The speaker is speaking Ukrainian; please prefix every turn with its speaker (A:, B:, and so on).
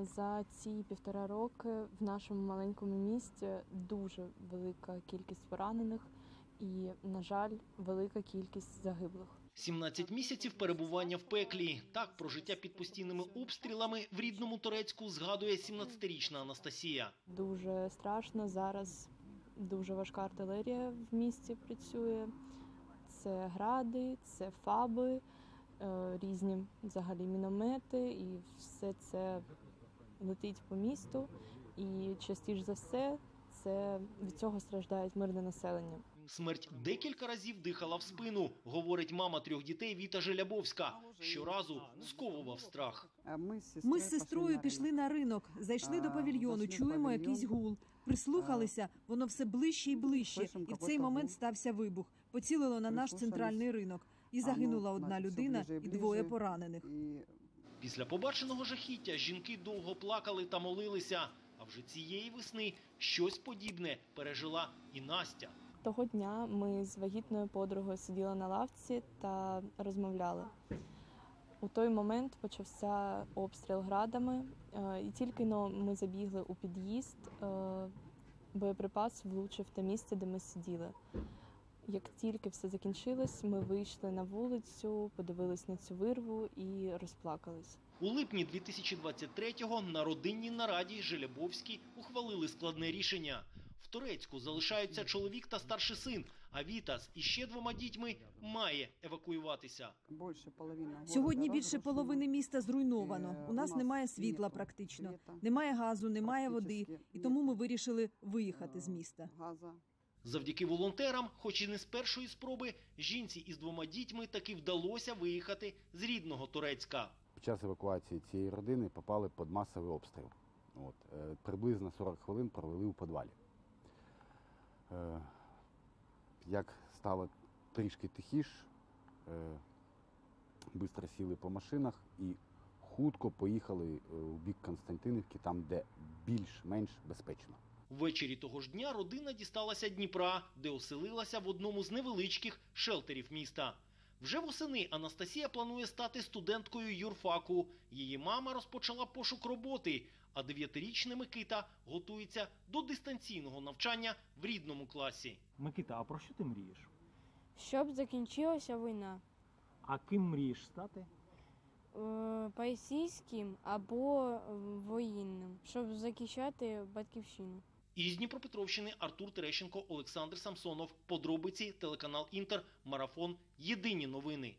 A: За ці півтора роки в нашому маленькому місті дуже велика кількість поранених і, на жаль, велика кількість загиблих.
B: 17 місяців перебування в пеклі. Так про життя під постійними обстрілами в рідному Турецьку згадує 17-річна Анастасія.
A: Дуже страшно зараз. Дуже важка артилерія в місті працює. Це гради, це фаби, е, різні взагалі міномети, і все це летить по місту. І частіше за все, це від цього страждають мирне населення.
B: Смерть декілька разів дихала в спину, говорить мама трьох дітей Віта Желябовська. Щоразу сковував страх.
C: Ми з сестрою пішли на ринок, зайшли до павільйону, чуємо якийсь гул. Прислухалися, воно все ближче і ближче. І в цей момент стався вибух. Поцілило на наш центральний ринок. І загинула одна людина, і двоє поранених.
B: Після побаченого жахіття жінки довго плакали та молилися. А вже цієї весни щось подібне пережила і Настя.
A: Того дня ми з вагітною подругою сиділи на лавці та розмовляли. У той момент почався обстріл градами, е, і тільки но ми забігли у під'їзд, е, боєприпас влучив те місце, де ми сиділи. Як тільки все закінчилось, ми вийшли на вулицю, подивились на цю вирву і розплакались.
B: У липні 2023-го на родинній нараді Желябовські ухвалили складне рішення. В Турецьку залишаються чоловік та старший син, а Віта з іще двома дітьми має евакуюватися.
C: Сьогодні більше половини міста зруйновано. У нас немає світла практично, немає газу, немає води. І тому ми вирішили виїхати з міста.
B: Завдяки волонтерам, хоч і не з першої спроби, жінці із двома дітьми таки вдалося виїхати з рідного Турецька.
D: Під час евакуації цієї родини попали під масовий обстріл. От, е, приблизно 40 хвилин провели у підвалі. Е, як стало трішки тихіш, е, швидко сіли по машинах і хутко поїхали е, у бік Константинівки, там, де більш-менш безпечно.
B: Ввечері того ж дня родина дісталася Дніпра, де оселилася в одному з невеличких шелтерів міста. Вже восени Анастасія планує стати студенткою юрфаку. Її мама розпочала пошук роботи, а дев'ятирічний Микита готується до дистанційного навчання в рідному класі.
E: Микита, а про що ти мрієш?
F: Щоб закінчилася війна
E: А ким мрієш стати?
F: Е, або е, воєнним, щоб захищати батьківщину.
B: Із Дніпропетровщини Артур Терещенко, Олександр Самсонов. Подробиці телеканал Інтер. Марафон. Єдині новини.